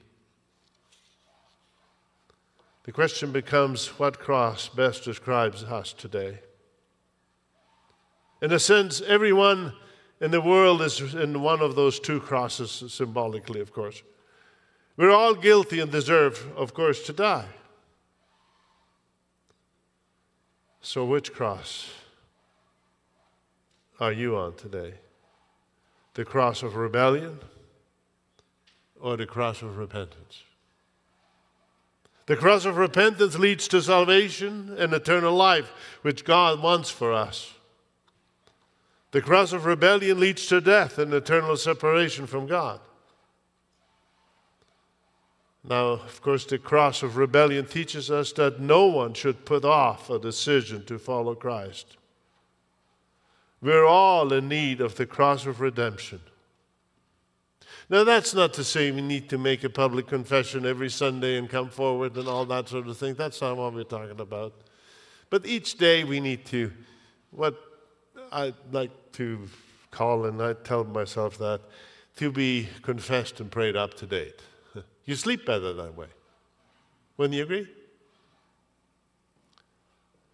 Speaker 9: The question becomes what cross best describes us today? In a sense, everyone in the world is in one of those two crosses, symbolically, of course. We're all guilty and deserve, of course, to die. So, which cross are you on today? The cross of rebellion or the cross of repentance? The cross of repentance leads to salvation and eternal life, which God wants for us. The cross of rebellion leads to death and eternal separation from God. Now, of course, the cross of rebellion teaches us that no one should put off a decision to follow Christ. We're all in need of the cross of redemption. Now, that's not to say we need to make a public confession every Sunday and come forward and all that sort of thing. That's not what we're talking about. But each day we need to, what I'd like to call, and I tell myself that, to be confessed and prayed up to date. You sleep better that way. Wouldn't you agree?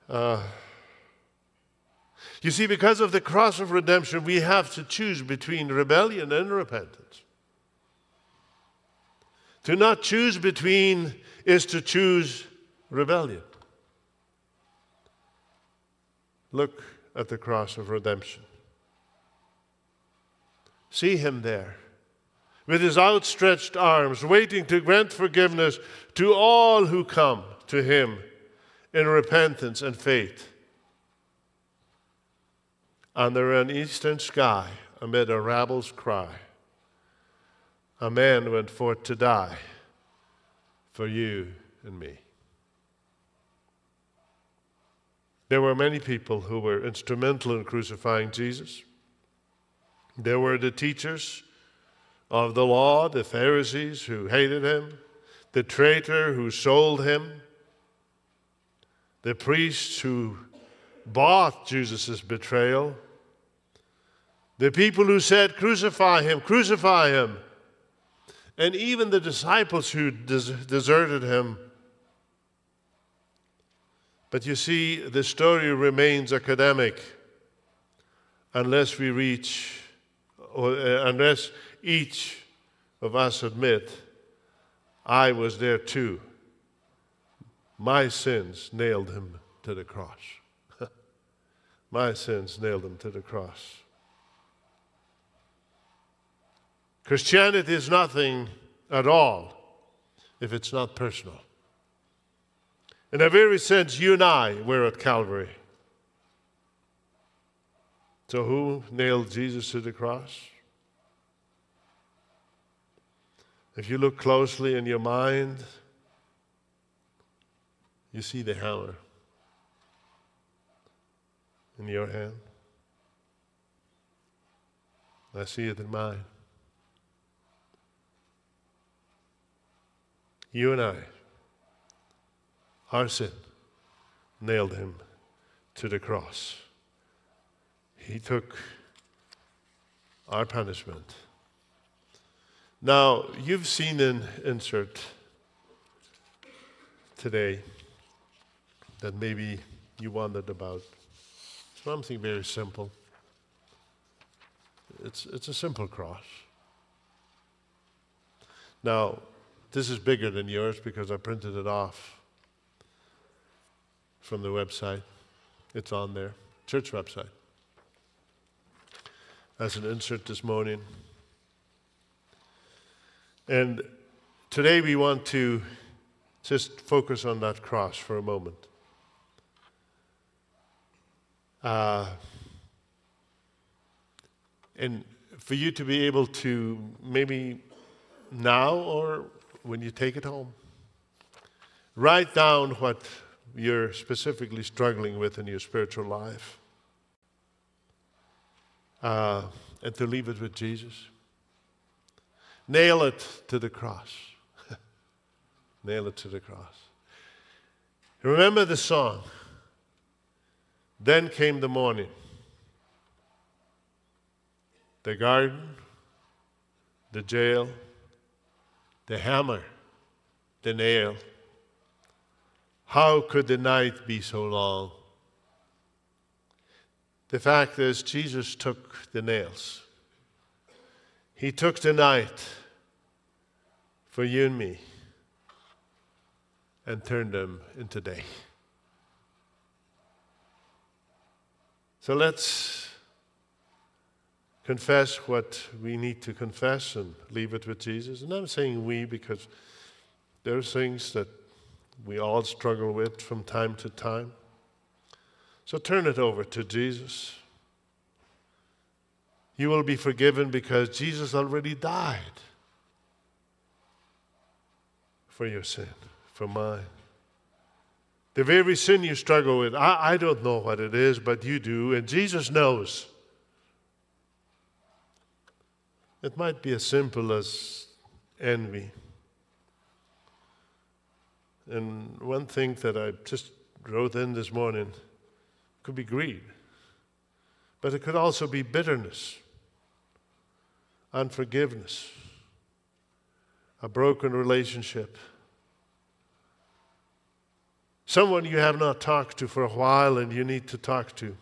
Speaker 9: Uh, you see, because of the cross of redemption, we have to choose between rebellion and repentance. To not choose between is to choose rebellion. Look at the cross of redemption. See him there with his outstretched arms, waiting to grant forgiveness to all who come to him in repentance and faith. Under an eastern sky, amid a rabble's cry, a man went forth to die for you and me. There were many people who were instrumental in crucifying Jesus. There were the teachers of the law, the Pharisees who hated him, the traitor who sold him, the priests who bought Jesus' betrayal, the people who said, Crucify him, crucify him, and even the disciples who des- deserted him. But you see, the story remains academic unless we reach, or, uh, unless each of us admit, I was there too. My sins nailed him to the cross. My sins nailed him to the cross. Christianity is nothing at all if it's not personal. In a very sense, you and I were at Calvary. So, who nailed Jesus to the cross? If you look closely in your mind, you see the hammer in your hand. I see it in mine. You and I, our sin, nailed him to the cross. He took our punishment now, you've seen an insert today that maybe you wondered about. Something very simple. It's, it's a simple cross. Now, this is bigger than yours because I printed it off from the website. It's on there, church website. as an insert this morning. And today we want to just focus on that cross for a moment. Uh, and for you to be able to maybe now or when you take it home, write down what you're specifically struggling with in your spiritual life uh, and to leave it with Jesus. Nail it to the cross. Nail it to the cross. Remember the song. Then came the morning. The garden, the jail, the hammer, the nail. How could the night be so long? The fact is, Jesus took the nails. He took the night for you and me and turned them into day. So let's confess what we need to confess and leave it with Jesus. And I'm saying we because there are things that we all struggle with from time to time. So turn it over to Jesus. You will be forgiven because Jesus already died for your sin, for mine. The very sin you struggle with, I, I don't know what it is, but you do, and Jesus knows. It might be as simple as envy. And one thing that I just wrote in this morning could be greed, but it could also be bitterness, unforgiveness, a broken relationship, someone you have not talked to for a while and you need to talk to.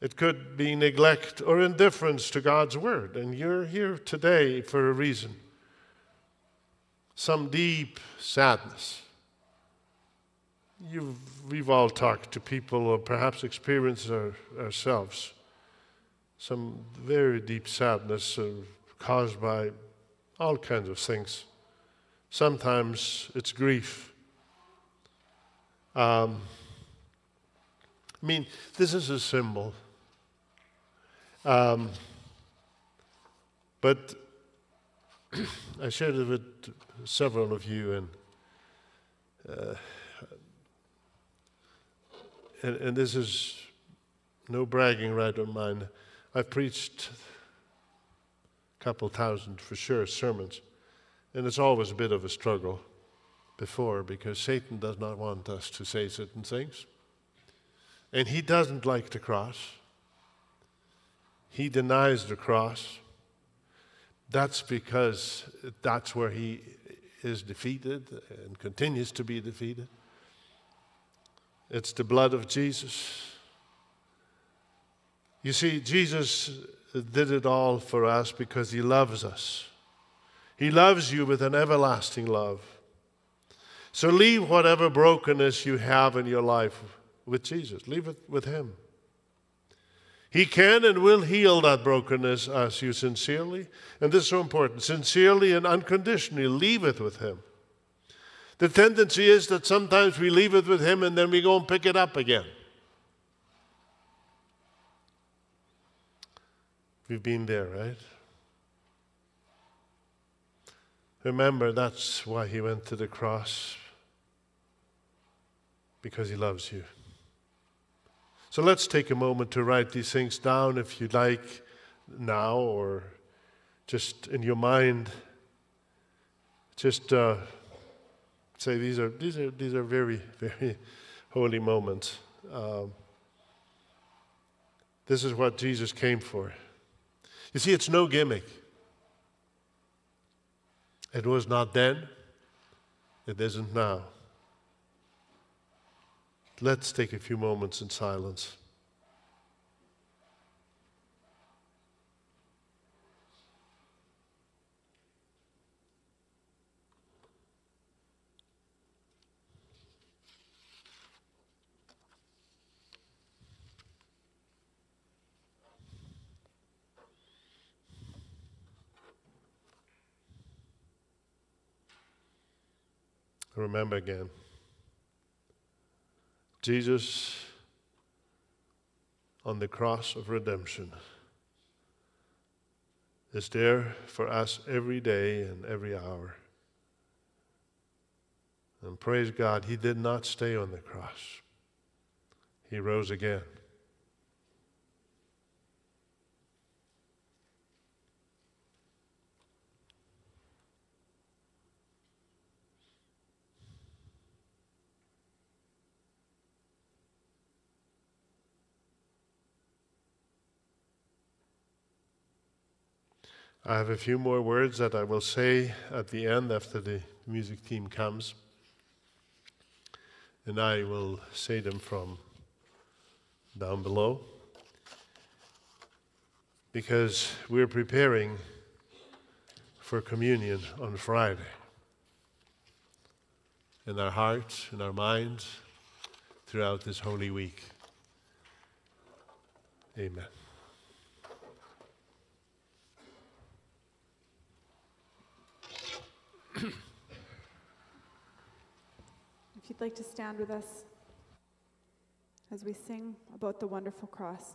Speaker 9: It could be neglect or indifference to God's word, and you're here today for a reason. Some deep sadness. You've, we've all talked to people or perhaps experienced our, ourselves some very deep sadness uh, caused by all kinds of things. Sometimes it's grief. Um, I mean, this is a symbol. Um, but I shared it with several of you, and, uh, and, and this is no bragging right on mine. I've preached a couple thousand for sure sermons, and it's always a bit of a struggle before because Satan does not want us to say certain things, and he doesn't like the cross. He denies the cross. That's because that's where he is defeated and continues to be defeated. It's the blood of Jesus. You see, Jesus did it all for us because he loves us. He loves you with an everlasting love. So leave whatever brokenness you have in your life with Jesus, leave it with him. He can and will heal that brokenness as you sincerely, and this is so important, sincerely and unconditionally leave it with Him. The tendency is that sometimes we leave it with Him and then we go and pick it up again. We've been there, right? Remember, that's why He went to the cross, because He loves you. So let's take a moment to write these things down if you'd like now or just in your mind. Just uh, say these are, these, are, these are very, very holy moments. Um, this is what Jesus came for. You see, it's no gimmick. It was not then, it isn't now. Let's take a few moments in silence. remember again Jesus on the cross of redemption is there for us every day and every hour. And praise God, He did not stay on the cross, He rose again. I have a few more words that I will say at the end after the music team comes. And I will say them from down below. Because we're preparing for communion on Friday. In our hearts, in our minds, throughout this holy week. Amen.
Speaker 3: If you'd like to stand with us as we sing about the wonderful cross.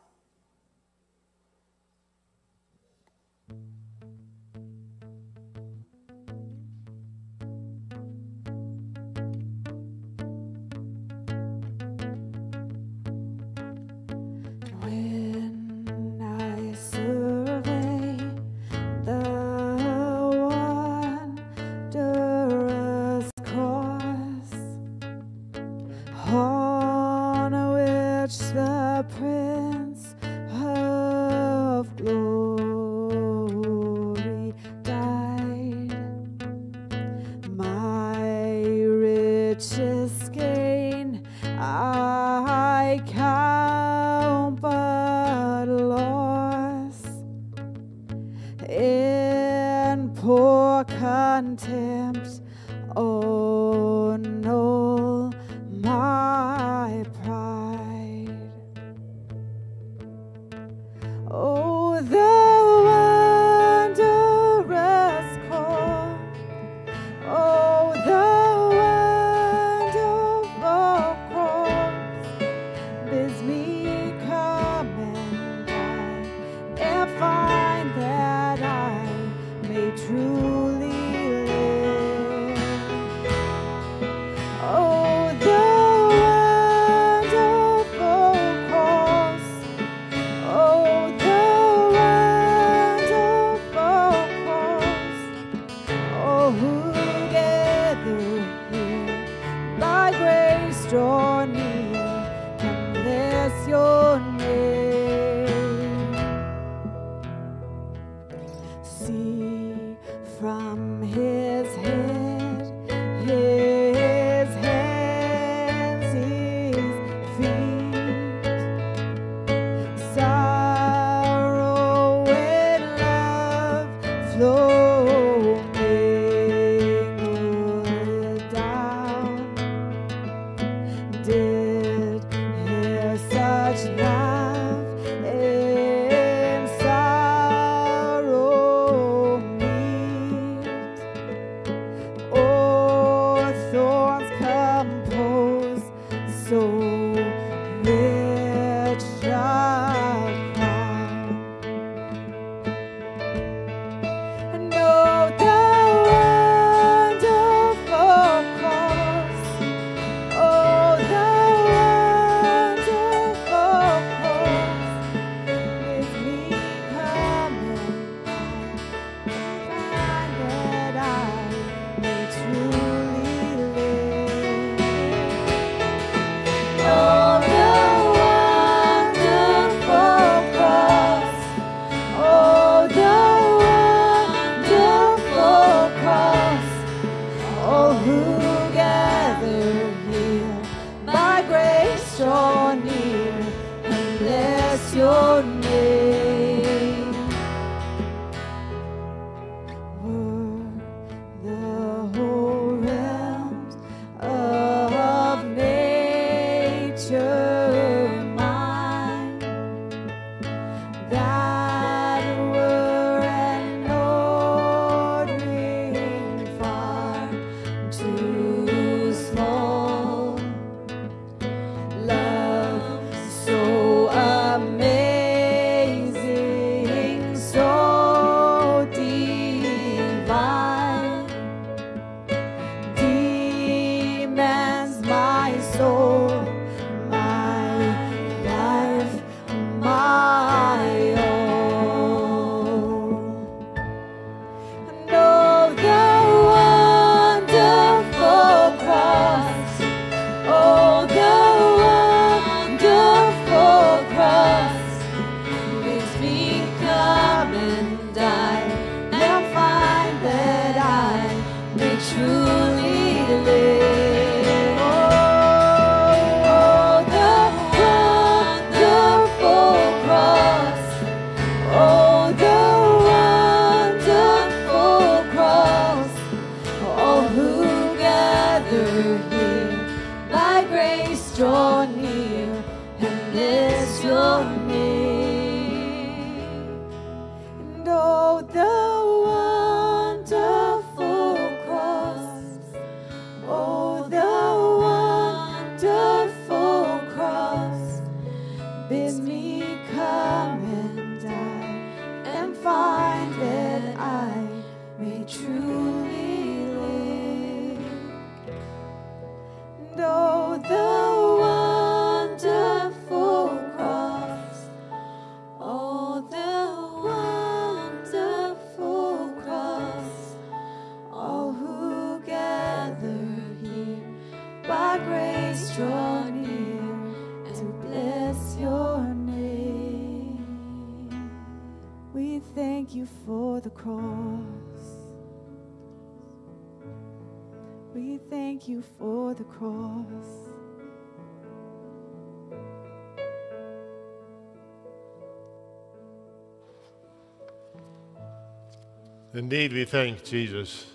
Speaker 9: Indeed, we thank Jesus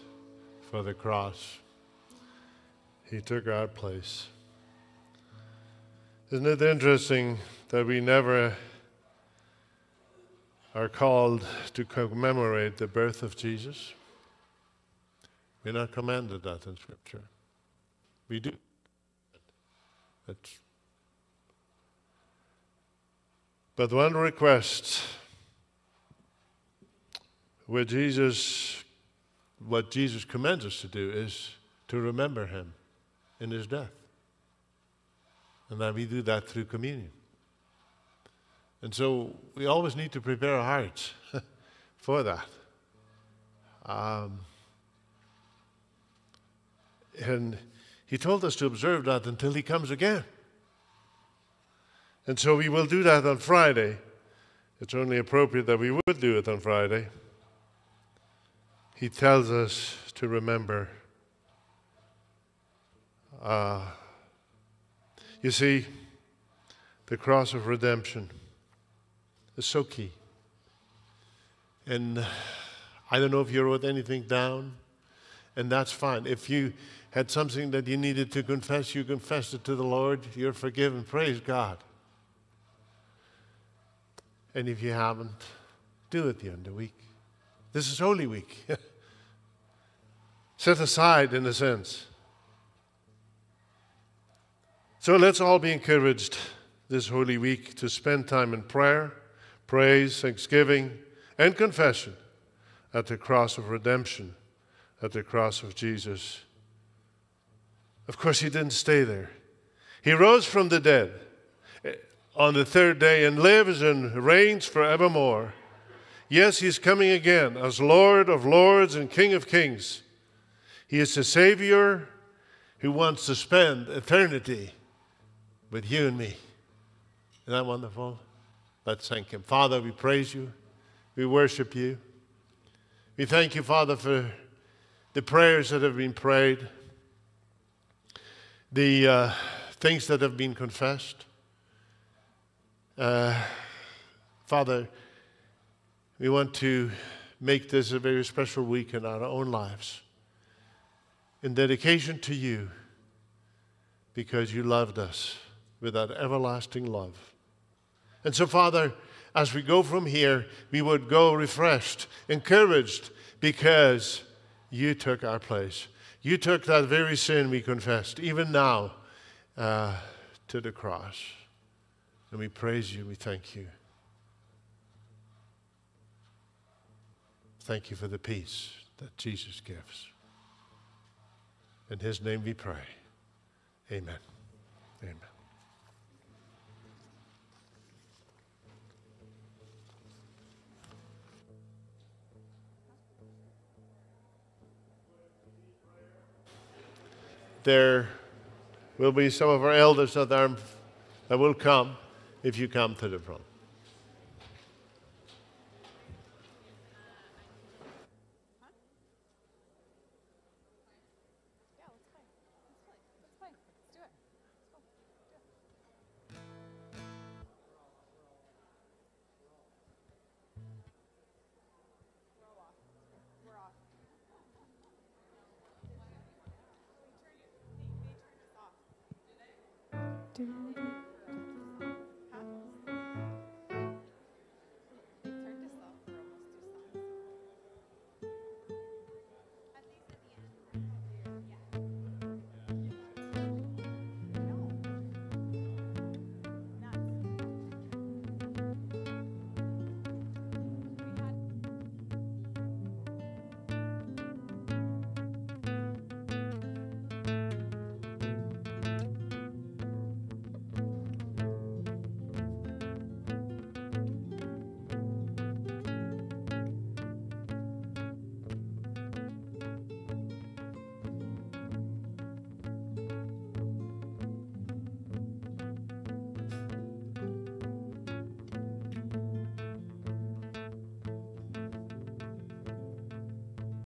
Speaker 9: for the cross. He took our place. Isn't it interesting that we never are called to commemorate the birth of Jesus? We're not commanded that in Scripture. We do. That's but one request where Jesus, what Jesus commands us to do is to remember him in his death. And that we do that through communion. And so we always need to prepare our hearts for that. Um, and he told us to observe that until he comes again. And so we will do that on Friday. It's only appropriate that we would do it on Friday. He tells us to remember. Uh, you see, the cross of redemption is so key. And I don't know if you wrote anything down, and that's fine. If you had something that you needed to confess, you confessed it to the Lord, you're forgiven. Praise God. And if you haven't, do it the end of the week. This is Holy Week. Set aside, in a sense. So let's all be encouraged this Holy Week to spend time in prayer, praise, thanksgiving, and confession at the cross of redemption, at the cross of Jesus. Of course, he didn't stay there. He rose from the dead eh, on the third day and lives and reigns forevermore. Yes, he's coming again as Lord of lords and King of kings. He is the Savior who wants to spend eternity with you and me. Isn't that wonderful? Let's thank Him. Father, we praise you. We worship you. We thank you, Father, for the prayers that have been prayed, the uh, things that have been confessed. Uh, Father, we want to make this a very special week in our own lives in dedication to you because you loved us with that everlasting love. And so, Father, as we go from here, we would go refreshed, encouraged, because you took our place. You took that very sin we confessed, even now, uh, to the cross. And we praise you, we thank you. Thank you for the peace that Jesus gives. In his name we pray. Amen. Amen. There will be some of our elders that, are, that will come if you come to the front.
Speaker 1: Do, do,